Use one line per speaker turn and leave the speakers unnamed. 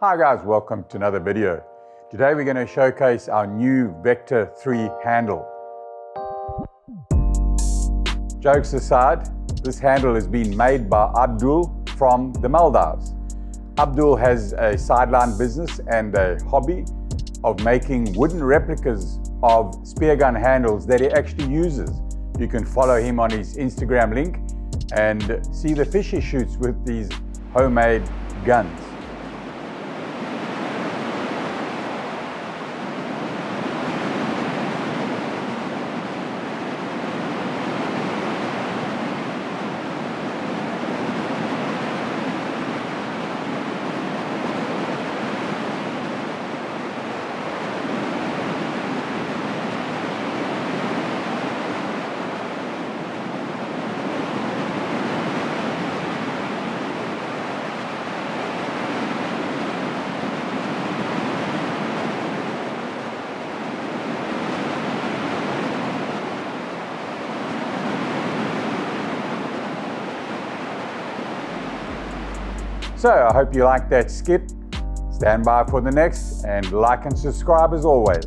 Hi guys, welcome to another video. Today we're going to showcase our new Vecta 3 handle. Jokes aside, this handle has been made by Abdul from the Maldives. Abdul has a sideline business and a hobby of making wooden replicas of spear gun handles that he actually uses. You can follow him on his Instagram link and see the fish he shoots with these homemade guns. So I hope you like that skit. Stand by for the next and like and subscribe as always.